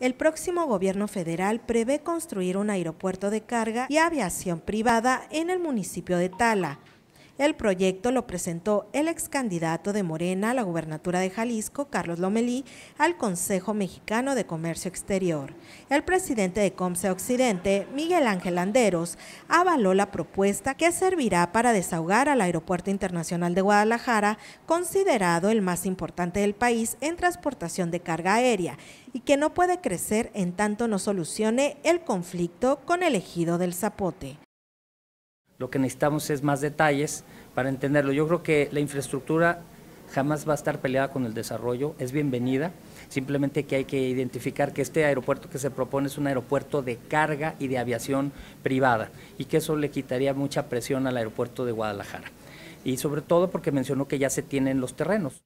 El próximo gobierno federal prevé construir un aeropuerto de carga y aviación privada en el municipio de Tala. El proyecto lo presentó el ex candidato de Morena a la gubernatura de Jalisco, Carlos Lomelí, al Consejo Mexicano de Comercio Exterior. El presidente de Comce Occidente, Miguel Ángel Anderos, avaló la propuesta que servirá para desahogar al Aeropuerto Internacional de Guadalajara, considerado el más importante del país en transportación de carga aérea, y que no puede crecer en tanto no solucione el conflicto con el ejido del Zapote. Lo que necesitamos es más detalles para entenderlo. Yo creo que la infraestructura jamás va a estar peleada con el desarrollo, es bienvenida, simplemente que hay que identificar que este aeropuerto que se propone es un aeropuerto de carga y de aviación privada y que eso le quitaría mucha presión al aeropuerto de Guadalajara. Y sobre todo porque mencionó que ya se tienen los terrenos.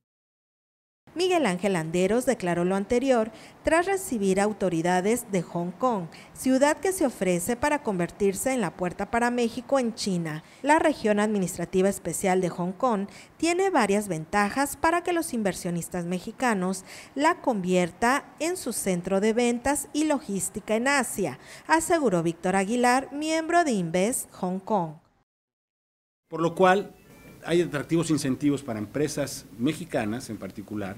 Miguel Ángel Anderos declaró lo anterior tras recibir autoridades de Hong Kong, ciudad que se ofrece para convertirse en la puerta para México en China. La región administrativa especial de Hong Kong tiene varias ventajas para que los inversionistas mexicanos la convierta en su centro de ventas y logística en Asia, aseguró Víctor Aguilar, miembro de Invest Hong Kong. Por lo cual, hay atractivos incentivos para empresas mexicanas en particular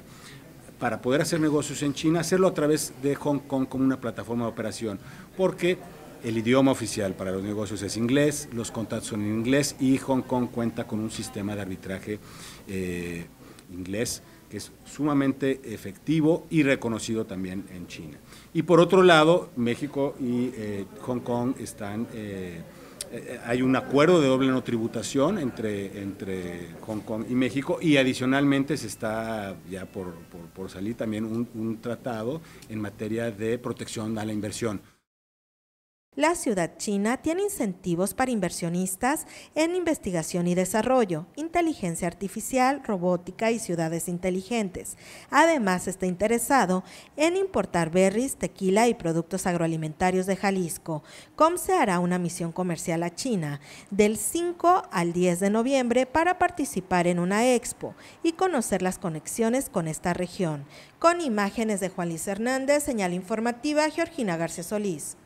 para poder hacer negocios en China, hacerlo a través de Hong Kong como una plataforma de operación, porque el idioma oficial para los negocios es inglés, los contratos son en inglés y Hong Kong cuenta con un sistema de arbitraje eh, inglés que es sumamente efectivo y reconocido también en China. Y por otro lado, México y eh, Hong Kong están... Eh, hay un acuerdo de doble no tributación entre, entre Hong Kong y México y adicionalmente se está ya por, salir también un, un tratado en materia de protección a la inversión. La ciudad china tiene incentivos para inversionistas en investigación y desarrollo, inteligencia artificial, robótica y ciudades inteligentes. Además, está interesado en importar berries, tequila y productos agroalimentarios de Jalisco. se hará una misión comercial a China del 5 al 10 de noviembre para participar en una expo y conocer las conexiones con esta región. Con imágenes de Juan Luis Hernández, señal informativa Georgina García Solís.